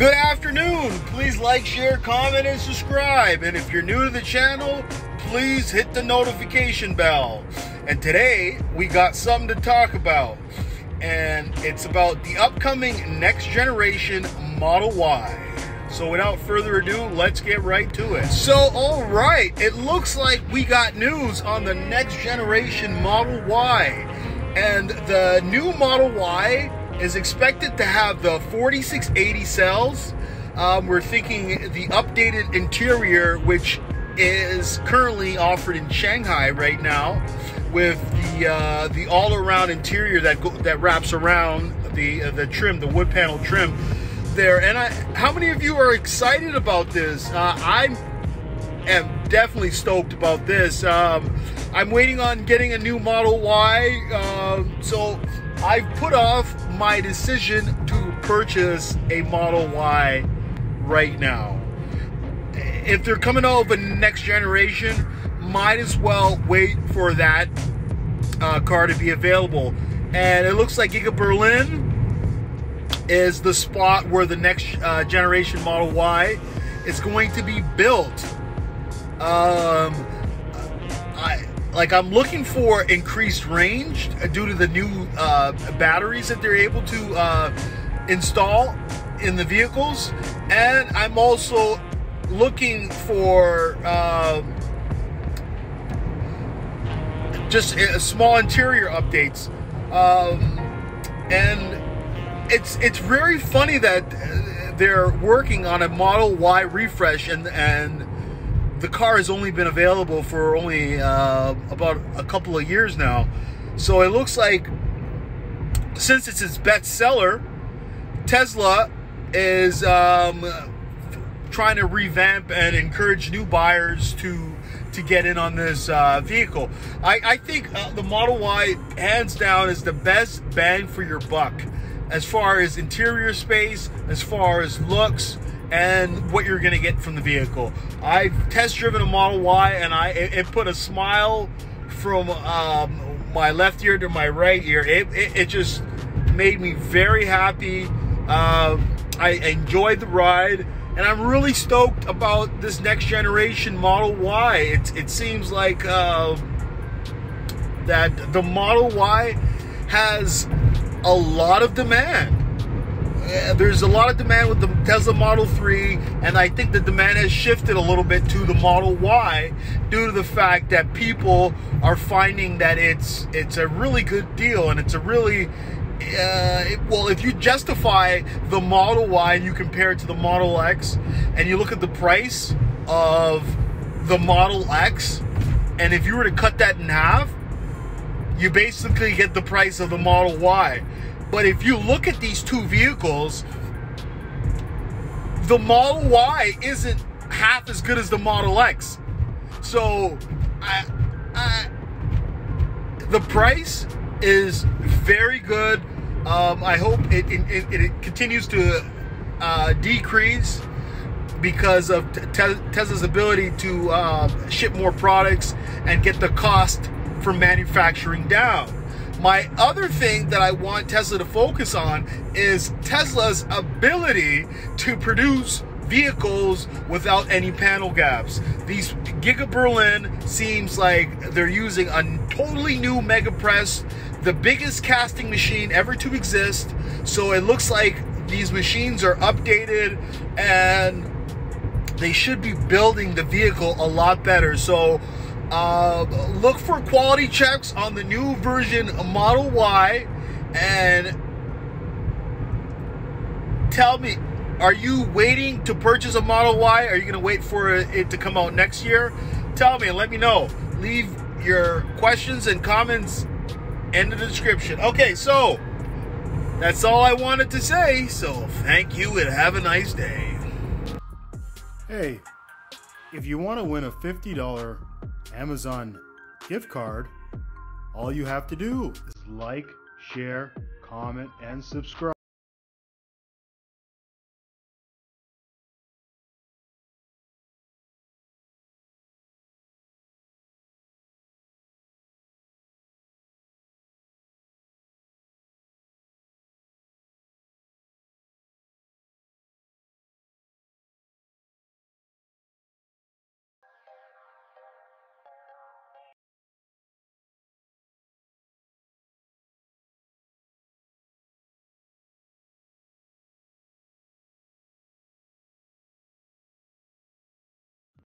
Good afternoon. Please like, share, comment, and subscribe. And if you're new to the channel, please hit the notification bell. And today we got something to talk about. And it's about the upcoming next generation Model Y. So without further ado, let's get right to it. So, all right, it looks like we got news on the next generation Model Y. And the new Model Y is expected to have the 4680 cells. Um, we're thinking the updated interior, which is currently offered in Shanghai right now, with the uh, the all-around interior that that wraps around the uh, the trim, the wood panel trim there. And I, how many of you are excited about this? Uh, I'm definitely stoked about this. Um, I'm waiting on getting a new Model Y, uh, so I've put off my decision to purchase a Model Y right now. If they're coming out of next generation, might as well wait for that uh, car to be available. And it looks like Giga Berlin is the spot where the next uh, generation Model Y is going to be built. Um, I like I'm looking for increased range due to the new uh, batteries that they're able to uh, install in the vehicles, and I'm also looking for uh, just small interior updates. Um, and it's it's very funny that they're working on a Model Y refresh and and the car has only been available for only uh, about a couple of years now. So it looks like since it's its best seller, Tesla is um, trying to revamp and encourage new buyers to to get in on this uh, vehicle. I, I think uh, the Model Y, hands down, is the best bang for your buck as far as interior space, as far as looks, and what you're going to get from the vehicle. I've test driven a Model Y and I it, it put a smile from um, my left ear to my right ear. It, it, it just made me very happy. Uh, I enjoyed the ride and I'm really stoked about this next generation Model Y. It, it seems like uh, that the Model Y has a lot of demand. There's a lot of demand with the Tesla Model 3, and I think the demand has shifted a little bit to the Model Y due to the fact that people are finding that it's it's a really good deal and it's a really uh, well, if you justify the Model Y and you compare it to the Model X, and you look at the price of the Model X, and if you were to cut that in half, you basically get the price of the Model Y. But if you look at these two vehicles, the Model Y isn't half as good as the Model X. So, I, I, the price is very good. Um, I hope it, it, it continues to uh, decrease because of Tesla's ability to uh, ship more products and get the cost for manufacturing down. My other thing that I want Tesla to focus on is Tesla's ability to produce vehicles without any panel gaps. These Giga Berlin seems like they're using a totally new Mega Press, the biggest casting machine ever to exist. So it looks like these machines are updated and they should be building the vehicle a lot better. So uh, look for quality checks on the new version Model Y and tell me, are you waiting to purchase a Model Y? Are you going to wait for it to come out next year? Tell me and let me know. Leave your questions and comments in the description. Okay, so that's all I wanted to say. So thank you and have a nice day. Hey, if you want to win a $50 Amazon gift card, all you have to do is like, share, comment, and subscribe.